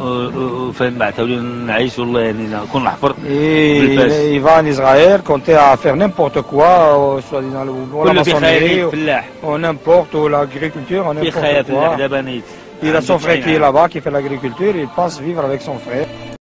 و- و- وفين بعد تولي نعيش والله يعني نكون حفرت Et بالباس. il va en Israël compter à faire n'importe quoi, euh, soi-disant le ou la كله maçonnerie, بخير ou, فلاح ou n'importe, ou l'agriculture, ou بخير n'importe فلاح quoi. دابا نيت Il a son frère qui est là-bas, qui fait l'agriculture, il pense vivre avec son frère.